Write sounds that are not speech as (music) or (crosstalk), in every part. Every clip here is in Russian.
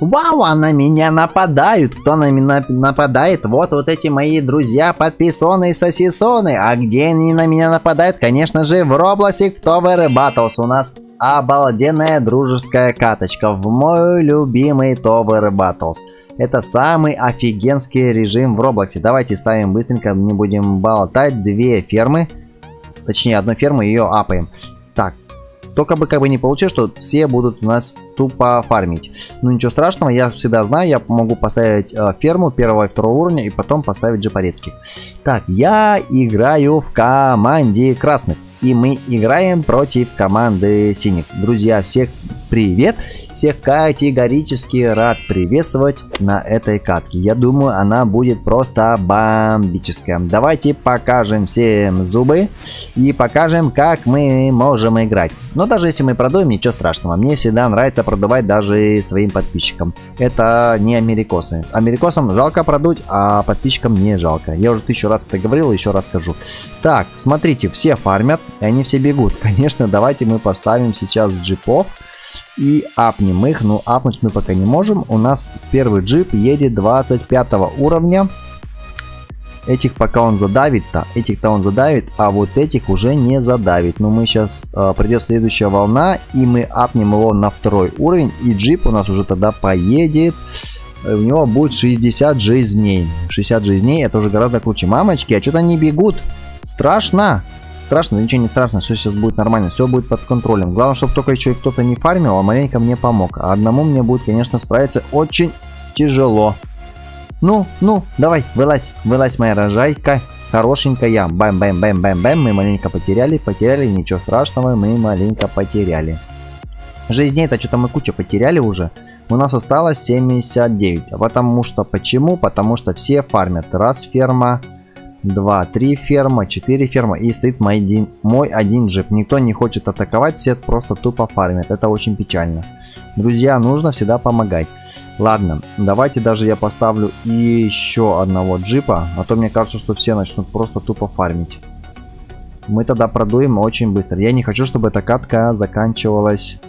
Вау, а на меня нападают. Кто на меня нападает? Вот вот эти мои друзья подписоны и сосисоны. А где они на меня нападают? Конечно же, в Роблосе в Tower Battles. У нас обалденная дружеская каточка в мой любимый Tower Battles. Это самый офигенский режим в Роблоксе. Давайте ставим быстренько, не будем болтать. Две фермы. Точнее, одну ферму ее апаем. Так, только бы как бы не получилось, что все будут у нас тупо фармить. Ну ничего страшного, я всегда знаю, я могу поставить э, ферму первого и второго уровня и потом поставить джипарецких. Так, я играю в команде красных. И мы играем против команды синих. Друзья, всех привет! Всех категорически рад приветствовать на этой катке. Я думаю, она будет просто бомбическая. Давайте покажем всем зубы и покажем, как мы можем играть. Но даже если мы продуем, ничего страшного. Мне всегда нравится продавать даже своим подписчикам. Это не америкосы. Америкосам жалко продуть, а подписчикам не жалко. Я уже тысячу раз это говорил, еще раз скажу. Так, смотрите, все фармят, и они все бегут. (laughs) Конечно, давайте мы поставим сейчас джипов и апнем их. Ну, апнуть мы пока не можем. У нас первый джип едет 25 уровня. Этих пока он задавит-то, этих-то он задавит, а вот этих уже не задавит. Но мы сейчас, э, придет следующая волна, и мы апнем его на второй уровень, и джип у нас уже тогда поедет. У него будет 60 жизней. 60 жизней, это уже гораздо круче. Мамочки, а что-то они бегут. Страшно страшно, ничего не страшно, все сейчас будет нормально, все будет под контролем. Главное, чтобы только еще кто-то не фармил, а маленько мне помог. А одному мне будет, конечно, справиться очень тяжело. Ну, ну, давай, вылазь, вылазь, моя рожайка. Хорошенькая. Бэм-бэм-бэм-бэм-бэм. Мы маленько потеряли, потеряли, ничего страшного, мы маленько потеряли. Жизней-то что-то мы куча потеряли уже. У нас осталось 79. Потому что, почему? Потому что все фармят. Раз ферма, 2, 3 ферма, 4 ферма и стоит мой один, мой один джип. Никто не хочет атаковать, все просто тупо фармят. Это очень печально. Друзья, нужно всегда помогать. Ладно, давайте даже я поставлю еще одного джипа, а то мне кажется, что все начнут просто тупо фармить. Мы тогда продуем очень быстро. Я не хочу, чтобы эта катка заканчивалась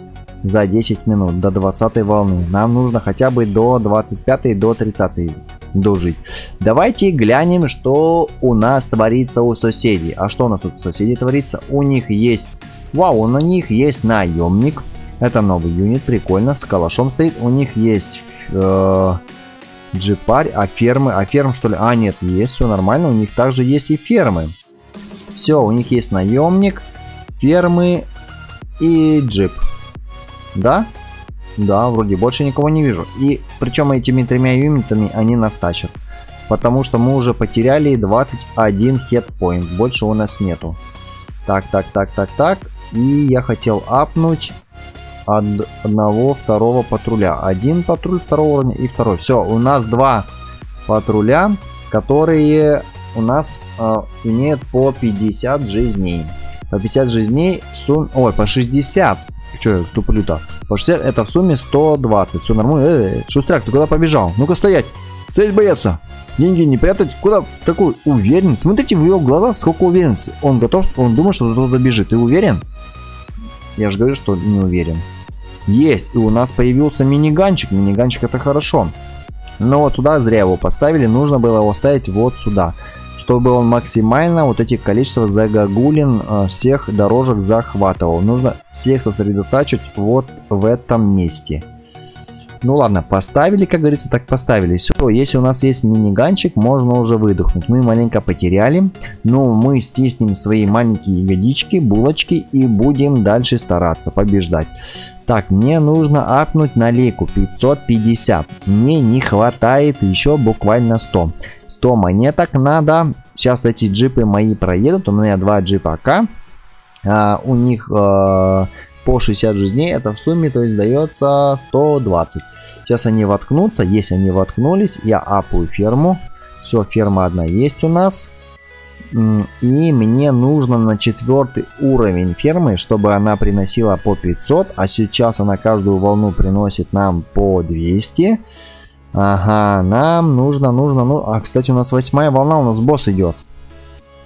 за 10 минут до 20 волны. Нам нужно хотя бы до 25 до 30 дожить. Давайте глянем, что у нас творится у соседей. А что у нас тут у соседей творится? У них есть... Вау, у них есть наемник. Это новый юнит, прикольно, с калашом стоит. У них есть... Э джипарь, а фермы, а ферм что ли? А, нет, есть, все нормально, у них также есть и фермы. Все, у них есть наемник, фермы и джип. Да? Да, вроде больше никого не вижу. И причем этими тремя юнитами они нас тащат. Потому что мы уже потеряли 21 хедпоинт. Больше у нас нету. Так, так, так, так, так. И я хотел апнуть одного второго патруля. Один патруль второго уровня и второй. Все, у нас два патруля, которые у нас э, имеют по 50 жизней. По 50 жизней в сумме... Ой, по 60. Че туплю-то? По 60 это в сумме 120. Все нормально. Э. Шустряк, ты куда побежал? Ну-ка стоять. Стоять бояться. Деньги не прятать. Куда такой уверен? Смотрите в его глаза, сколько уверенности. Он готов, он думает, что туда бежит. Ты уверен? Я же говорю, что не уверен. Есть. И у нас появился миниганчик. Миниганчик это хорошо. Но вот сюда зря его поставили. Нужно было его ставить вот сюда чтобы он максимально вот эти количество загогулин э, всех дорожек захватывал. Нужно всех сосредотачивать вот в этом месте. Ну ладно, поставили, как говорится, так поставили. Все, если у нас есть миниганчик, можно уже выдохнуть. Мы маленько потеряли, но мы стиснем свои маленькие ягодички, булочки и будем дальше стараться побеждать. Так, мне нужно апнуть на лейку 550. Мне не хватает еще буквально 100. 100 монеток надо. Сейчас эти джипы мои проедут. У меня два джипа АК. А, у них а, по 60 жизней. Это в сумме, то есть дается 120. Сейчас они воткнутся. Если они воткнулись, я апаю ферму. Все, ферма одна есть у нас. И мне нужно на четвертый уровень фермы, чтобы она приносила по 500. А сейчас она каждую волну приносит нам по 200. Ага, нам нужно, нужно, ну... А, кстати, у нас восьмая волна, у нас босс идет.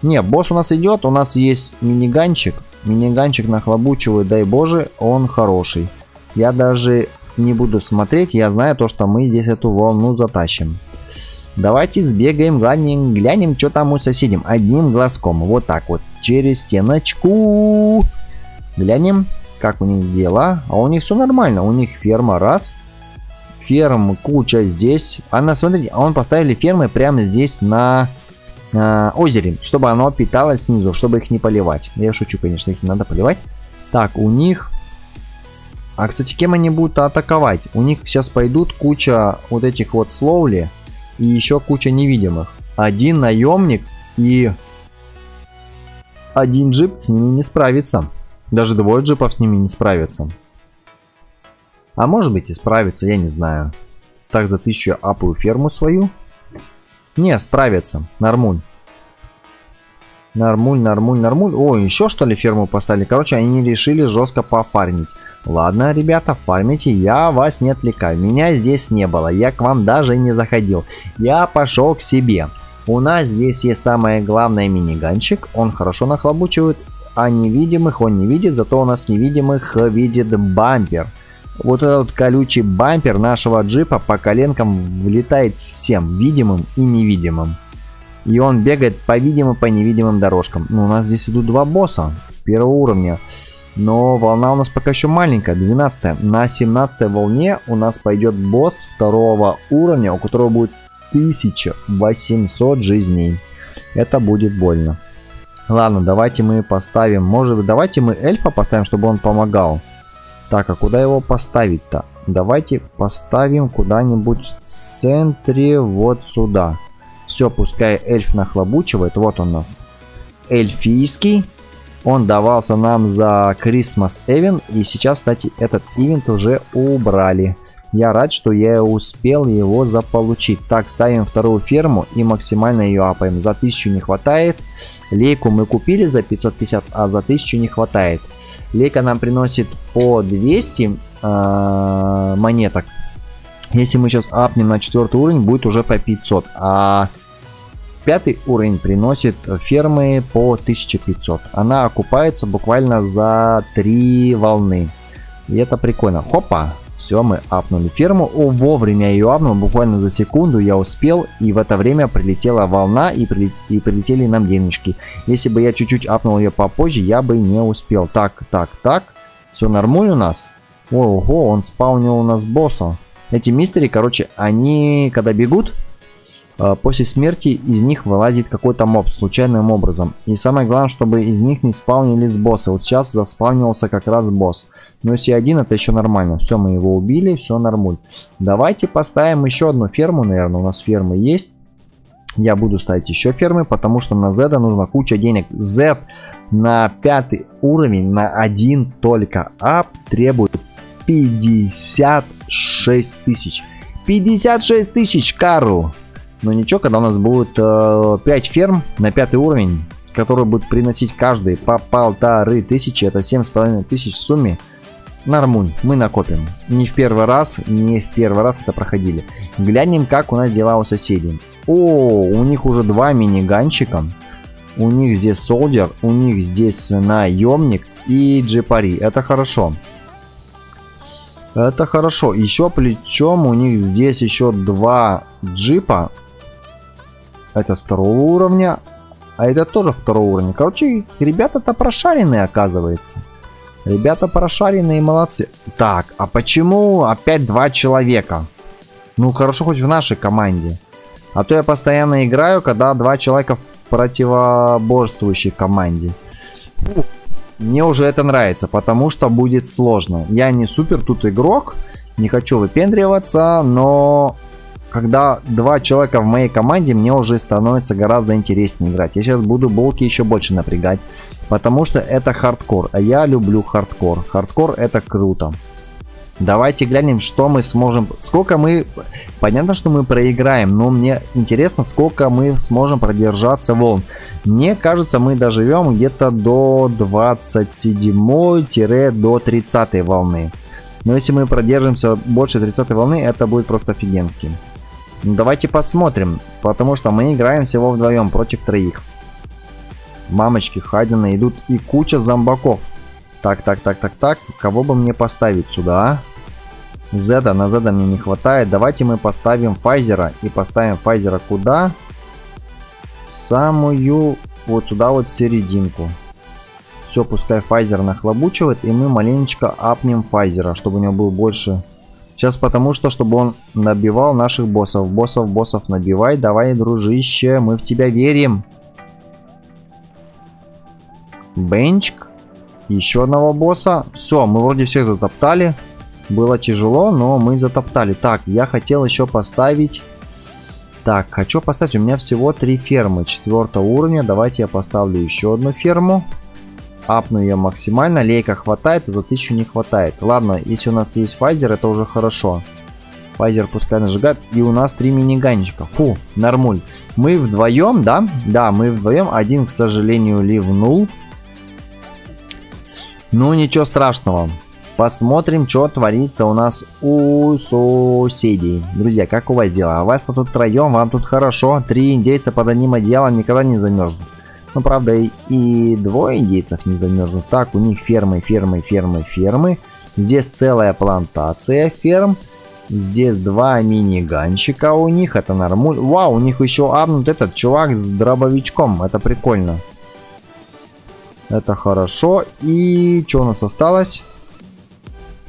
Не, босс у нас идет, у нас есть миниганчик. Миниганчик нахлобучивает, дай боже, он хороший. Я даже не буду смотреть. Я знаю то, что мы здесь эту волну затащим. Давайте сбегаем, глянем, глянем, что там у соседям. Одним глазком. Вот так вот. Через стеночку. Глянем, как у них дела. А у них все нормально. У них ферма раз. Ферм куча здесь. Она, смотрите, а он поставили фермы прямо здесь на э, озере. Чтобы оно питалось снизу, чтобы их не поливать. Я шучу, конечно, их не надо поливать. Так, у них... А, кстати, кем они будут атаковать? У них сейчас пойдут куча вот этих вот слоули и еще куча невидимых. Один наемник и один джип с ними не справится. Даже двое джипов с ними не справятся. А может быть и справится, я не знаю. Так за тысячу апаю ферму свою. Не, справится. Нормуль. Нормуль, нормуль, нормуль. О, еще что ли ферму поставили? Короче, они решили жестко пофармить. Ладно, ребята, фармите, я вас не отвлекаю. Меня здесь не было, я к вам даже не заходил. Я пошел к себе. У нас здесь есть самое главное миниганчик. Он хорошо нахлобучивает, а невидимых он не видит, зато у нас невидимых видит бампер. Вот этот колючий бампер нашего джипа по коленкам влетает всем, видимым и невидимым. И он бегает по видимым, по невидимым дорожкам. Ну, у нас здесь идут два босса первого уровня. Но волна у нас пока еще маленькая, 12 На 17 волне у нас пойдет босс второго уровня, у которого будет 1800 жизней. Это будет больно. Ладно, давайте мы поставим, может быть, давайте мы эльфа поставим, чтобы он помогал. Так, а куда его поставить-то? Давайте поставим куда-нибудь в центре, вот сюда. Все, пускай эльф нахлобучивает. Вот он у нас. Эльфийский. Он давался нам за Christmas Event. И сейчас, кстати, этот ивент уже убрали. Я рад, что я успел его заполучить. Так, ставим вторую ферму и максимально ее апаем. За 1000 не хватает. Лейку мы купили за 550, а за 1000 не хватает. Лейка нам приносит по 200 э, а, монеток. Если мы сейчас апнем на четвертый уровень, будет уже по 500. А пятый уровень приносит фермы по 1500. Она окупается буквально за 3 волны. И это прикольно. Хопа! Все, мы апнули ферму. О, вовремя ее апнул, буквально за секунду я успел. И в это время прилетела волна и, при... и прилетели нам денежки. Если бы я чуть-чуть апнул ее попозже, я бы не успел. Так, так, так. Все нормально у нас? Ого, он спаунил у нас босса. Эти мистери, короче, они когда бегут, после смерти из них вылазит какой-то моб случайным образом. И самое главное, чтобы из них не спаунились боссы. Вот сейчас заспаунился как раз босс. Но если один, это еще нормально. Все, мы его убили, все нормуль. Давайте поставим еще одну ферму, наверное. У нас фермы есть. Я буду ставить еще фермы, потому что на Z нужно куча денег. Z на пятый уровень, на один только ап требует 56 тысяч. 56 тысяч, Карл! Но ничего, когда у нас будет э, 5 ферм на пятый уровень, которые будут приносить каждый по полторы тысячи, это 7,5 тысяч в сумме, Нормуль, мы накопим. Не в первый раз, не в первый раз это проходили. Глянем, как у нас дела у соседей. О, у них уже два миниганчика. У них здесь солдер, у них здесь наемник и джипари. Это хорошо. Это хорошо. Еще плечом у них здесь еще два джипа. Это второго уровня. А это тоже второго уровня. Короче, ребята-то прошаренные оказывается. Ребята прошаренные молодцы. Так, а почему опять два человека? Ну, хорошо хоть в нашей команде. А то я постоянно играю, когда два человека в противоборствующей команде. Фу, мне уже это нравится, потому что будет сложно. Я не супер тут игрок, не хочу выпендриваться, но когда два человека в моей команде, мне уже становится гораздо интереснее играть. Я сейчас буду булки еще больше напрягать, потому что это хардкор, а я люблю хардкор. Хардкор это круто. Давайте глянем, что мы сможем... Сколько мы... Понятно, что мы проиграем, но мне интересно, сколько мы сможем продержаться волн. Мне кажется, мы доживем где-то до 27-до 30 волны. Но если мы продержимся больше 30 волны, это будет просто офигенски. Ну, давайте посмотрим, потому что мы играем всего вдвоем против троих. Мамочки Хайдена идут и куча зомбаков. Так, так, так, так, так. Кого бы мне поставить сюда? Зеда, на Зеда мне не хватает. Давайте мы поставим Файзера. И поставим Файзера куда? Самую вот сюда вот серединку. Все, пускай Файзер нахлобучивает. И мы маленечко апнем Файзера, чтобы у него был больше... Сейчас потому что, чтобы он набивал наших боссов. Боссов, боссов набивай. Давай, дружище, мы в тебя верим. Бенчик. Еще одного босса. Все, мы вроде всех затоптали. Было тяжело, но мы затоптали. Так, я хотел еще поставить... Так, хочу поставить... У меня всего три фермы четвертого уровня. Давайте я поставлю еще одну ферму. Апну ее максимально. Лейка хватает, а за тысячу не хватает. Ладно, если у нас есть файзер, это уже хорошо. Файзер пускай нажигает. И у нас три миниганчика. Фу, нормуль. Мы вдвоем, да? Да, мы вдвоем. Один, к сожалению, ливнул. Ну, ничего страшного. Посмотрим, что творится у нас у соседей. Друзья, как у вас дела? А вас тут троем, вам тут хорошо. Три индейца под одним одеялом никогда не замерзнут. Ну, правда, и, двое индейцев не замерзнут. Так, у них фермы, фермы, фермы, фермы. Здесь целая плантация ферм. Здесь два мини-ганчика у них. Это нормуль. Вау, у них еще абнут этот чувак с дробовичком. Это прикольно. Это хорошо. И что у нас осталось?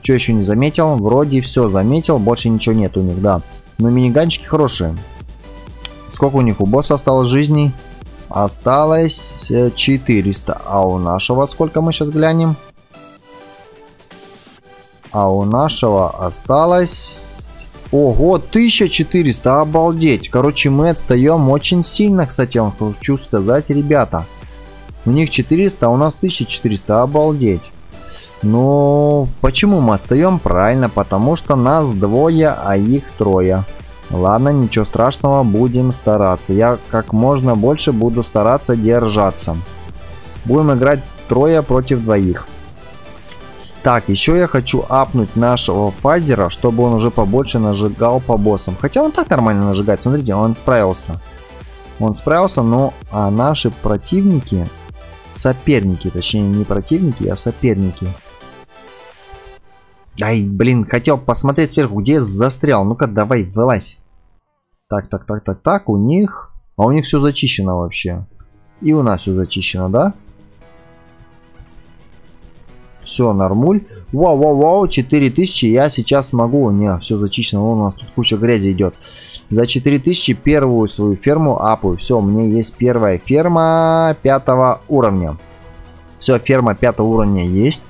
Что еще не заметил? Вроде все заметил. Больше ничего нет у них, да. Но миниганчики хорошие. Сколько у них у босса осталось жизней? Осталось 400. Э, а у нашего сколько мы сейчас глянем? А у нашего осталось... Ого, 1400, обалдеть. Короче, мы отстаем очень сильно, кстати, вам хочу сказать, ребята. У них 400, а у нас 1400, обалдеть. Но почему мы отстаем? Правильно, потому что нас двое, а их трое. Ладно, ничего страшного, будем стараться. Я как можно больше буду стараться держаться. Будем играть трое против двоих. Так, еще я хочу апнуть нашего фазера, чтобы он уже побольше нажигал по боссам. Хотя он так нормально нажигает, смотрите, он справился. Он справился, но а наши противники, соперники, точнее не противники, а соперники, Ай, блин, хотел посмотреть сверху, где застрял. Ну-ка, давай, вылазь. Так, так, так, так, так, у них... А у них все зачищено вообще. И у нас все зачищено, да? Все, нормуль. Вау, вау, вау, 4000 я сейчас могу. Не, все зачищено, Вон, у нас тут куча грязи идет. За 4000 первую свою ферму апаю. Все, у меня есть первая ферма пятого уровня. Все, ферма пятого уровня есть.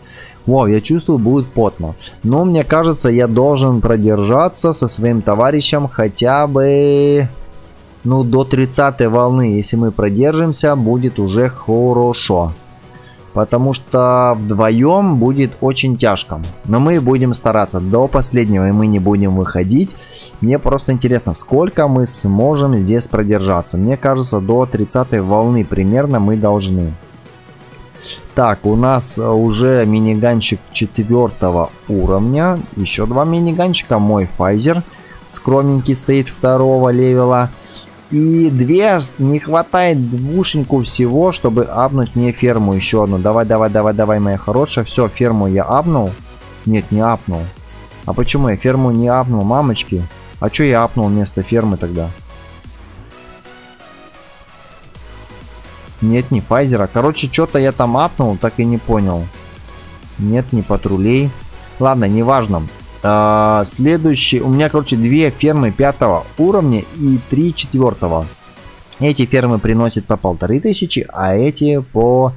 Вау, я чувствую, будет потно. Но мне кажется, я должен продержаться со своим товарищем хотя бы... Ну, до 30 волны. Если мы продержимся, будет уже хорошо. Потому что вдвоем будет очень тяжко. Но мы будем стараться до последнего, и мы не будем выходить. Мне просто интересно, сколько мы сможем здесь продержаться. Мне кажется, до 30 волны примерно мы должны. Так, у нас э, уже миниганчик четвертого уровня. Еще два миниганчика. Мой Файзер. Скромненький стоит второго левела. И две, не хватает двушеньку всего, чтобы апнуть мне ферму еще одну. Давай, давай, давай, давай, моя хорошая. Все, ферму я апнул. Нет, не апнул. А почему я ферму не апнул, мамочки? А что я апнул вместо фермы тогда? Нет, не Файзера. Короче, что-то я там апнул, так и не понял. Нет, не патрулей. Ладно, неважно. А, следующий. У меня, короче, две фермы пятого уровня и три четвертого. Эти фермы приносят по полторы тысячи, а эти по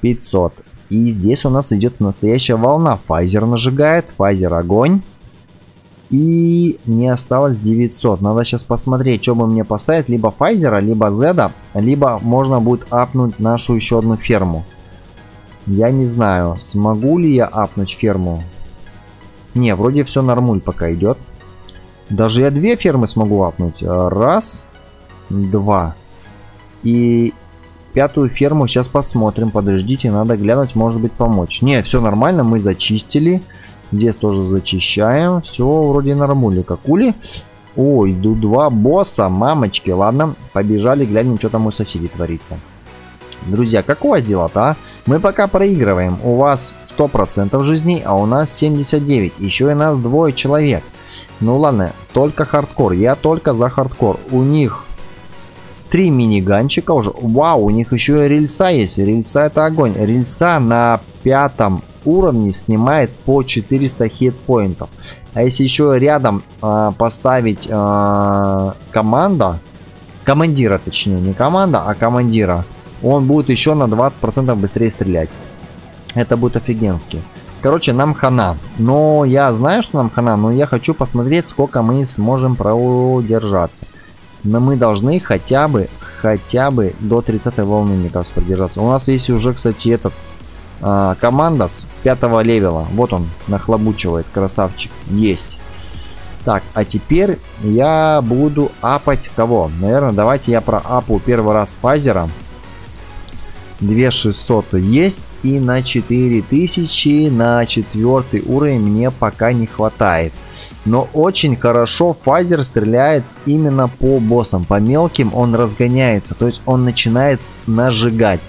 500. И здесь у нас идет настоящая волна. Файзер нажигает, Файзер огонь. И не осталось 900. Надо сейчас посмотреть, что бы мне поставить. Либо Файзера, либо Зеда. Либо можно будет апнуть нашу еще одну ферму. Я не знаю, смогу ли я апнуть ферму. Не, вроде все нормуль пока идет. Даже я две фермы смогу апнуть. Раз, два. И пятую ферму сейчас посмотрим. Подождите, надо глянуть, может быть помочь. Не, все нормально, мы зачистили. Здесь тоже зачищаем. Все вроде нормули. Какули. Ой, идут два босса, мамочки. Ладно, побежали, глянем, что там у соседей творится. Друзья, как у вас дела-то, а? Мы пока проигрываем. У вас 100% жизней, а у нас 79. Еще и нас двое человек. Ну ладно, только хардкор. Я только за хардкор. У них три миниганчика уже. Вау, у них еще и рельса есть. Рельса это огонь. Рельса на пятом уровне снимает по 400 хитпоинтов. А если еще рядом э, поставить э, команда, командира точнее, не команда, а командира, он будет еще на 20% быстрее стрелять. Это будет офигенски. Короче, нам хана. Но я знаю, что нам хана, но я хочу посмотреть, сколько мы сможем продержаться. Но мы должны хотя бы, хотя бы до 30 волны, мне кажется, продержаться. У нас есть уже, кстати, этот команда с 5 левела. Вот он нахлобучивает, красавчик. Есть. Так, а теперь я буду апать кого? Наверное, давайте я проапаю первый раз фазера. 2600 есть. И на 4000 на четвертый уровень мне пока не хватает. Но очень хорошо фазер стреляет именно по боссам. По мелким он разгоняется. То есть он начинает нажигать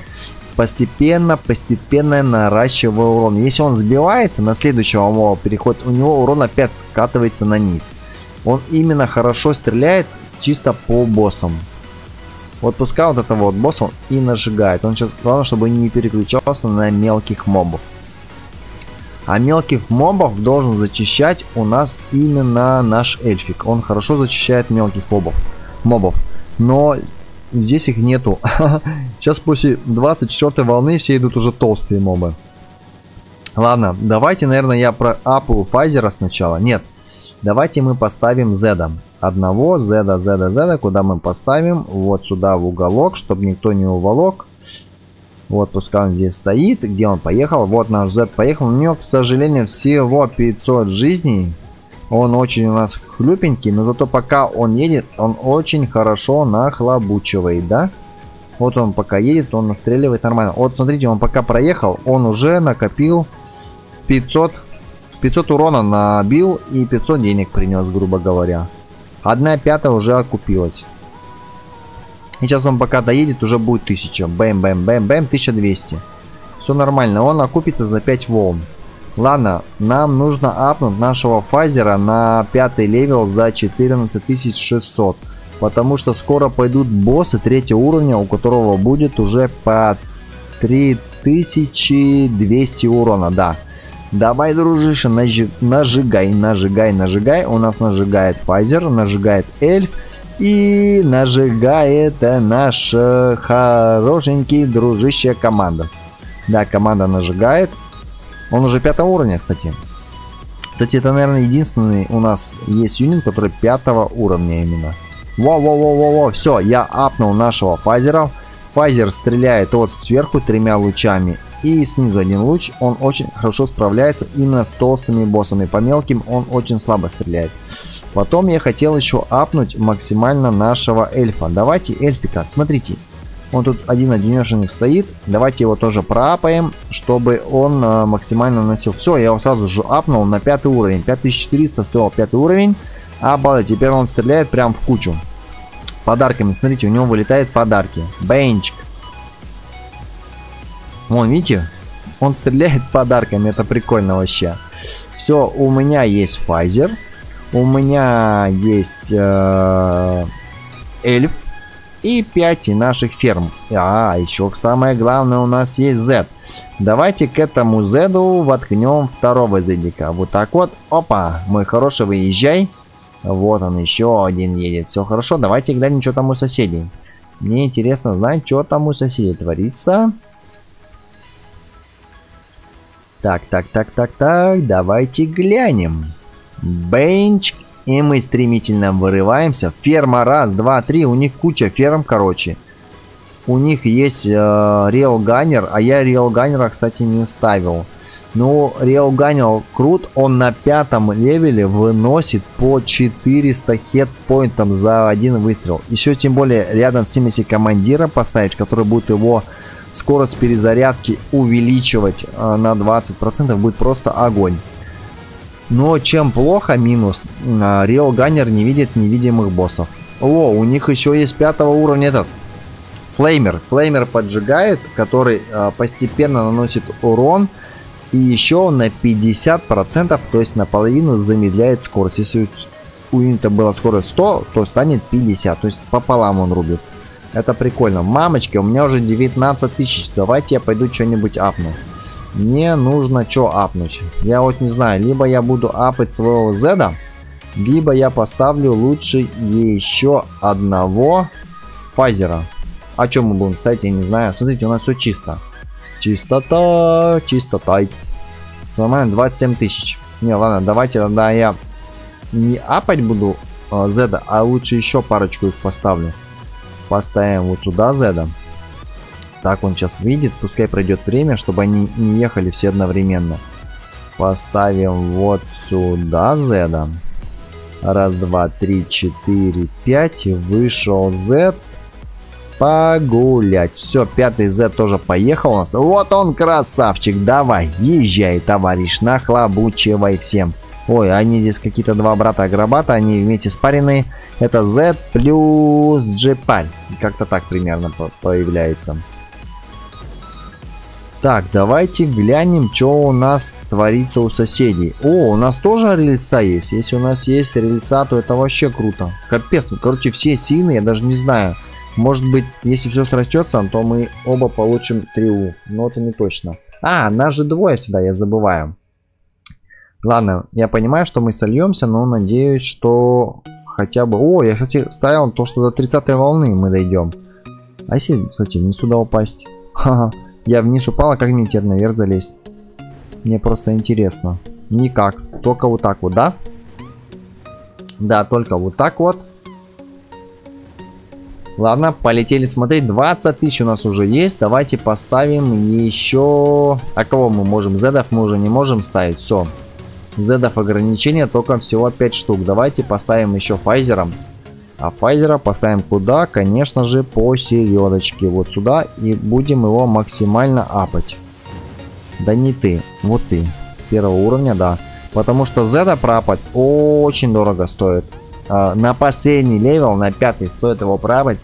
постепенно, постепенно наращивая урон. Если он сбивается, на следующего моба переход, у него урон опять скатывается на низ. Он именно хорошо стреляет чисто по боссам. Вот пускай вот этого вот босса он и нажигает. Он сейчас главное, чтобы не переключался на мелких мобов. А мелких мобов должен зачищать у нас именно наш эльфик. Он хорошо зачищает мелких мобов. мобов. Но Здесь их нету. (laughs) Сейчас после 24 волны все идут уже толстые мобы. Ладно, давайте, наверное, я про апу Файзера сначала. Нет, давайте мы поставим Зеда. Одного Зеда, Зеда, Зеда. Куда мы поставим? Вот сюда в уголок, чтобы никто не уволок. Вот, пускай он здесь стоит. Где он поехал? Вот наш Z поехал. У него, к сожалению, всего 500 жизней. Он очень у нас хлюпенький, но зато пока он едет, он очень хорошо нахлобучивает, да? Вот он пока едет, он настреливает нормально. Вот смотрите, он пока проехал, он уже накопил 500, 500 урона набил и 500 денег принес, грубо говоря. Одна пятая уже окупилась. И сейчас он пока доедет, уже будет 1000. Бэм, бэм, бэм, бэм, 1200. Все нормально, он окупится за 5 волн. Ладно, нам нужно апнуть нашего фазера на пятый левел за 14600. Потому что скоро пойдут боссы третьего уровня, у которого будет уже по 3200 урона, да. Давай, дружище, нажи, нажигай, нажигай, нажигай. У нас нажигает фазер, нажигает эльф. И нажигает наш э, хорошенький дружище команда. Да, команда нажигает. Он уже пятого уровня, кстати. Кстати, это, наверное, единственный у нас есть юнит, который пятого уровня именно. Во-во-во-во-во, все, я апнул нашего фазера. Фазер стреляет вот сверху тремя лучами и снизу один луч. Он очень хорошо справляется именно с толстыми боссами. По мелким он очень слабо стреляет. Потом я хотел еще апнуть максимально нашего эльфа. Давайте эльфика, смотрите. Он тут один одинешенек стоит. Давайте его тоже проапаем, чтобы он э, максимально наносил. Все, я его сразу же апнул на пятый уровень. 5400 стоил пятый уровень. Обалдеть, теперь он стреляет прям в кучу. Подарками, смотрите, у него вылетают подарки. Бенчик. Вон, видите? Он стреляет (laughs) подарками, это прикольно вообще. Все, у меня есть Файзер. У меня есть э, эльф и 5 наших ферм. А, еще самое главное у нас есть Z. Давайте к этому Z воткнем второго зедика. Вот так вот. Опа, мой хороший, выезжай. Вот он, еще один едет. Все хорошо, давайте глянем, что там у соседей. Мне интересно знать, что там у соседей творится. Так, так, так, так, так, давайте глянем. Бенч и мы стремительно вырываемся. Ферма раз, два, три. У них куча ферм, короче. У них есть э, Gunner, а я Real Gunner, кстати, не ставил. Но Real Gunner крут, он на пятом левеле выносит по 400 хедпоинтам за один выстрел. Еще тем более рядом с ним, если командира поставить, который будет его скорость перезарядки увеличивать э, на 20%, будет просто огонь. Но чем плохо минус, Реал Ганнер не видит невидимых боссов. О, у них еще есть пятого уровня этот Флеймер. Флеймер поджигает, который э, постепенно наносит урон. И еще на 50%, то есть наполовину замедляет скорость. Если у юнита была скорость 100, то станет 50. То есть пополам он рубит. Это прикольно. Мамочки, у меня уже 19 тысяч. Давайте я пойду что-нибудь апну. Мне нужно что апнуть? Я вот не знаю. Либо я буду апать своего Зеда, либо я поставлю лучше еще одного фазера. О чем мы будем ставить, я не знаю. Смотрите, у нас все чисто. Чистота, чистота. Нормально, 27 тысяч. Не, ладно, давайте тогда я не апать буду э, Зеда, а лучше еще парочку их поставлю. Поставим вот сюда Зеда. Так он сейчас видит, пускай пройдет время, чтобы они не ехали все одновременно. Поставим вот сюда Зеда. Раз, два, три, четыре, пять. Вышел Z. Погулять. Все, пятый Z тоже поехал у нас. Вот он красавчик. Давай, езжай, товарищ, нахлобучивай всем. Ой, они здесь какие-то два брата-агробата, они вместе спаренные. Это Z плюс Джепаль. Как-то так примерно появляется. Так, давайте глянем, что у нас творится у соседей. О, у нас тоже рельса есть. Если у нас есть рельса, то это вообще круто. Капец, ну, короче, все сильные, я даже не знаю. Может быть, если все срастется, то мы оба получим триу. Но это не точно. А, нас же двое всегда, я забываю. Ладно, я понимаю, что мы сольемся, но надеюсь, что хотя бы... О, я, кстати, ставил то, что до 30 волны мы дойдем. А если, кстати, не сюда упасть? Ха-ха. Я вниз упал, а как мне теперь наверх залезть? Мне просто интересно. Никак. Только вот так вот, да? Да, только вот так вот. Ладно, полетели смотреть. 20 тысяч у нас уже есть. Давайте поставим еще... А кого мы можем? Зедов мы уже не можем ставить. Все. Зедов ограничения только всего 5 штук. Давайте поставим еще Файзером. А Файзера поставим куда? Конечно же посередочке. Вот сюда. И будем его максимально апать. Да не ты. Вот ты. Первого уровня, да. Потому что Зеда проапать очень дорого стоит. А, на последний левел, на пятый, стоит его проапать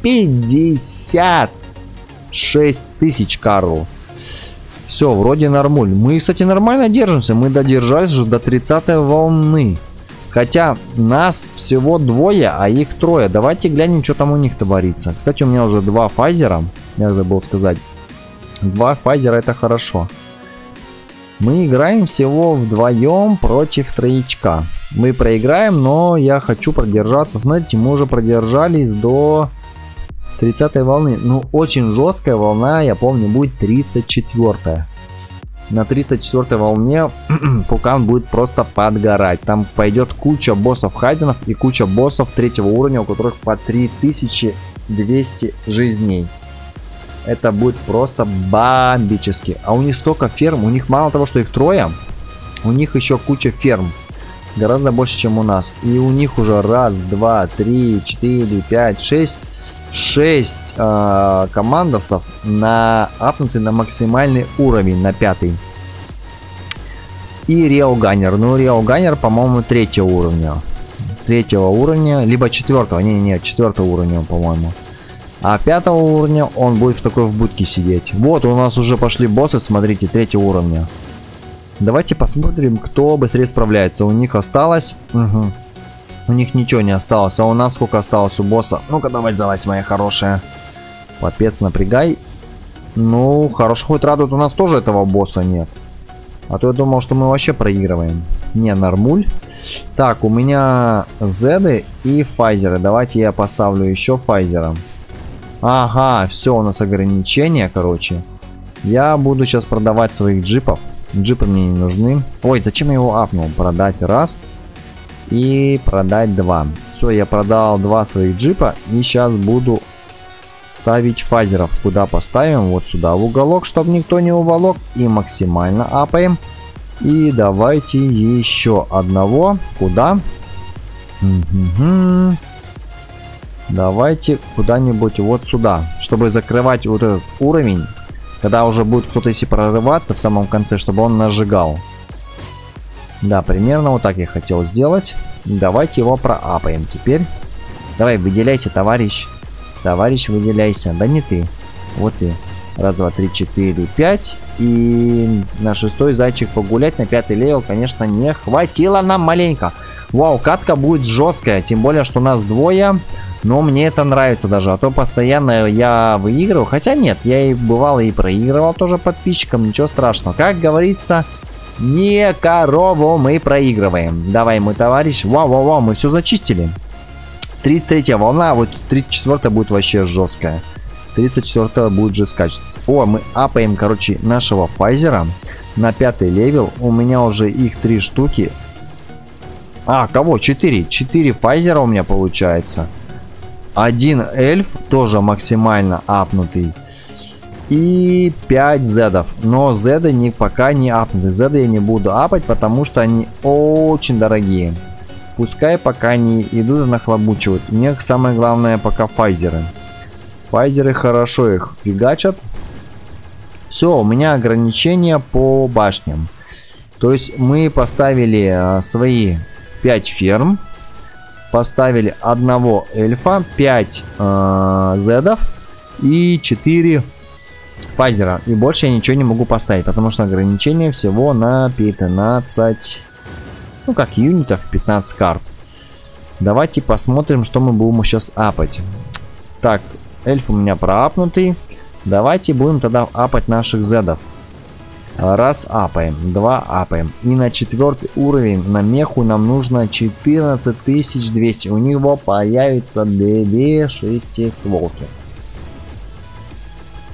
56 тысяч Карл. Все, вроде нормуль. Мы, кстати, нормально держимся. Мы додержались уже до 30 волны. Хотя нас всего двое, а их трое. Давайте глянем, что там у них творится. Кстати, у меня уже два фазера. Я забыл сказать. Два файзера это хорошо. Мы играем всего вдвоем против троечка. Мы проиграем, но я хочу продержаться. Смотрите, мы уже продержались до 30 волны. Ну, очень жесткая волна, я помню, будет 34 -я на 34 волне (clears throat) Пукан будет просто подгорать. Там пойдет куча боссов хайденов и куча боссов третьего уровня, у которых по 3200 жизней. Это будет просто бомбически. А у них столько ферм, у них мало того, что их трое, у них еще куча ферм. Гораздо больше, чем у нас. И у них уже раз, два, три, четыре, пять, шесть 6 э, командосов на апнуты на максимальный уровень, на пятый. И Рео Ганнер. Ну, Рео Ганнер, по-моему, третьего уровня. Третьего уровня, либо четвертого. Не, не, четвертого уровня, по-моему. А пятого уровня он будет в такой в будке сидеть. Вот, у нас уже пошли боссы, смотрите, третьего уровня. Давайте посмотрим, кто быстрее справляется. У них осталось... Угу. У них ничего не осталось. А у нас сколько осталось у босса? Ну-ка давай залазь, моя хорошая. Попец, напрягай. Ну, хорошо, хоть радует, у нас тоже этого босса нет. А то я думал, что мы вообще проигрываем. Не, нормуль. Так, у меня зеды и файзеры. Давайте я поставлю еще файзера. Ага, все, у нас ограничения, короче. Я буду сейчас продавать своих джипов. Джипы мне не нужны. Ой, зачем я его апнул? Продать раз и продать 2. Все, я продал два своих джипа и сейчас буду ставить фазеров. Куда поставим? Вот сюда в уголок, чтобы никто не уволок. И максимально апаем. И давайте еще одного. Куда? Угу. Давайте куда-нибудь вот сюда, чтобы закрывать вот этот уровень, когда уже будет кто-то если прорываться в самом конце, чтобы он нажигал. Да, примерно вот так я хотел сделать. Давайте его проапаем теперь. Давай, выделяйся, товарищ. Товарищ, выделяйся. Да не ты. Вот ты. Раз, два, три, четыре, пять. И на шестой зайчик погулять. На пятый левел, конечно, не хватило нам маленько. Вау, катка будет жесткая. Тем более, что нас двое. Но мне это нравится даже. А то постоянно я выигрываю. Хотя нет, я и бывало и проигрывал тоже подписчикам. Ничего страшного. Как говорится, не корову мы проигрываем. Давай, мой товарищ. Вау-вау-вау, мы все зачистили. 33 волна, а вот 34 будет вообще жесткая. 34 будет же скачет. О, мы апаем, короче, нашего Файзера на пятый левел. У меня уже их три штуки. А, кого? 4. 4 Фазера у меня получается. Один эльф, тоже максимально апнутый. И 5 зедов. Но зеды не, пока не апнуты. Зеды я не буду апать, потому что они очень дорогие. Пускай пока они идут и нахлобучивают. Мне самое главное пока фазеры. Фазеры хорошо их фигачат. Все, у меня ограничения по башням. То есть мы поставили а, свои 5 ферм. Поставили одного эльфа, 5 э, зедов и 4 файзера. И больше я ничего не могу поставить, потому что ограничение всего на 15 ну как юнитов 15 карт. Давайте посмотрим, что мы будем сейчас апать. Так, эльф у меня проапнутый. Давайте будем тогда апать наших зедов. Раз апаем, два апаем. И на четвертый уровень на меху нам нужно 14200. У него появится две шестистволки.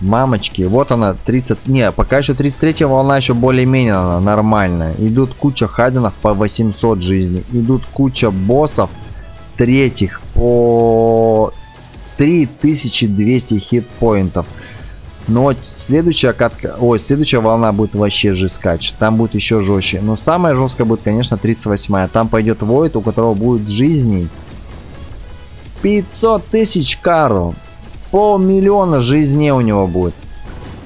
Мамочки, вот она, 30... Не, пока еще 33 волна еще более-менее нормальная. Идут куча хайденов по 800 жизней. Идут куча боссов третьих по 3200 хитпоинтов. Но следующая катка, ой, следующая волна будет вообще жескач. Там будет еще жестче. Но самая жесткая будет, конечно, 38. Там пойдет Войд, у которого будет жизней 500 тысяч карл полмиллиона жизней у него будет.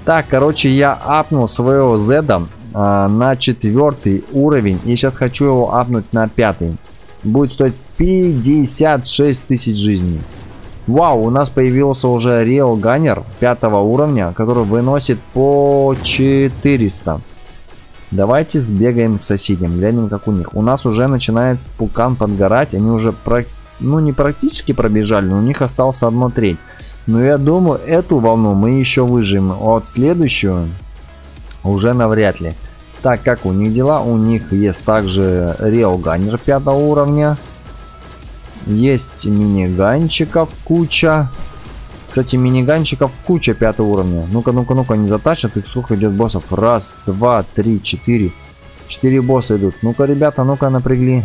Так, короче, я апнул своего Зеда э, на четвертый уровень. И сейчас хочу его апнуть на пятый. Будет стоить 56 тысяч жизней. Вау, у нас появился уже Real Gunner пятого уровня, который выносит по 400. Давайте сбегаем к соседям, глянем как у них. У нас уже начинает пукан подгорать, они уже, про... ну не практически пробежали, но у них остался одно треть. Но я думаю, эту волну мы еще выживем. А вот следующую уже навряд ли. Так, как у них дела? У них есть также Реоганер 5 уровня. Есть миниганчиков куча. Кстати, миниганчиков куча 5 уровня. Ну-ка, ну-ка, ну-ка, не затащат. Их сколько идет боссов? Раз, два, три, четыре. Четыре босса идут. Ну-ка, ребята, ну-ка, напрягли.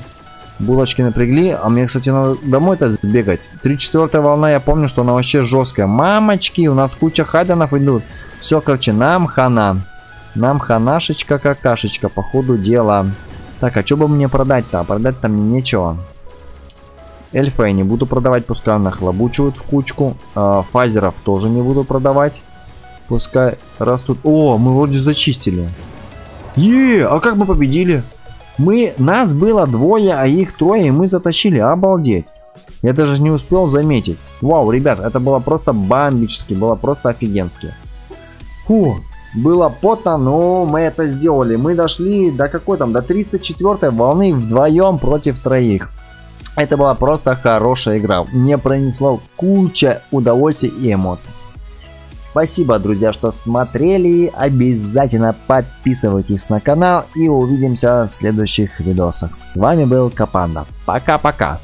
Булочки напрягли. А мне, кстати, надо домой-то сбегать. 3-4 волна, я помню, что она вообще жесткая. Мамочки, у нас куча хайденов идут. Все, короче, нам хана. Нам ханашечка какашечка, по ходу дела. Так, а что бы мне продать-то? А продать там мне нечего. Эльфа я не буду продавать, пускай нахлобучивают в кучку. А, фазеров тоже не буду продавать. Пускай растут. О, мы вроде зачистили. Е, а как мы победили? Мы, нас было двое, а их трое, и мы затащили. Обалдеть. Я даже не успел заметить. Вау, ребят, это было просто бомбически, было просто офигенски. Фу, было потно, но мы это сделали. Мы дошли до какой там, до 34 волны вдвоем против троих. Это была просто хорошая игра. Мне пронесло куча удовольствия и эмоций. Спасибо, друзья, что смотрели. Обязательно подписывайтесь на канал и увидимся в следующих видосах. С вами был Капанда. Пока-пока.